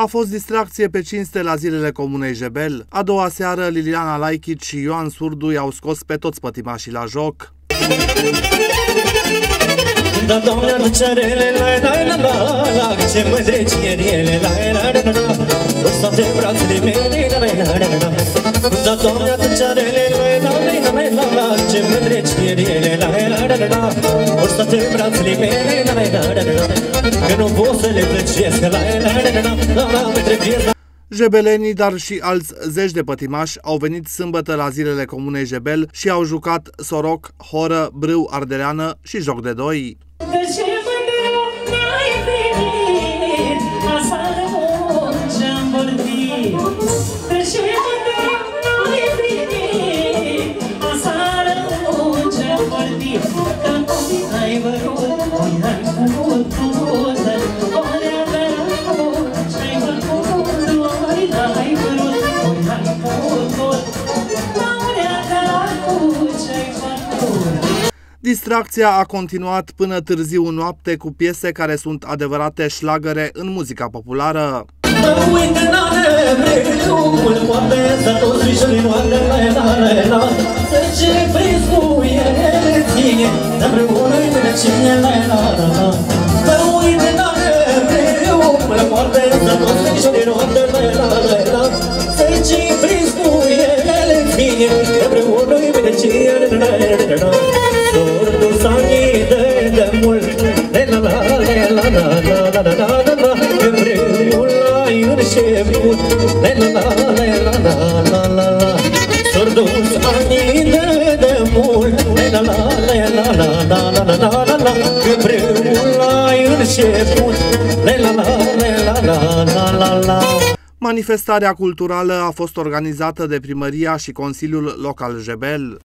A fost distracție pe cinste la zilele Comunei Jebel. A doua seară, Liliana Laichit și Ioan Surdu i-au scos pe toți pătimașii la joc. Da, doamne, aducerele, la, la, la, la, la, ce mândrecieriele, la, la, la, la, la, o să te brațele mele, la, la, la, la, la, da, doamne, aducerele, toate Jebelenii, dar și alți zeci de pătimași au venit sâmbătă la zilele comunei Jebel și au jucat soroc, horă, brâu ardeleană și joc de doi. Distracția a continuat până târziu noapte cu piese care sunt adevărate șlagăre în muzica populară. mine Dar împreună trecine la la la la Pe uitare greu Până moarte să nu strici din unde la la la la Să-i ci prins cu ele în mine Dar împreună trecine la la la la la la la la la la la la la la la la la la Manifestarea culturală a fost organizată de primăria și Consiliul Local Jebel.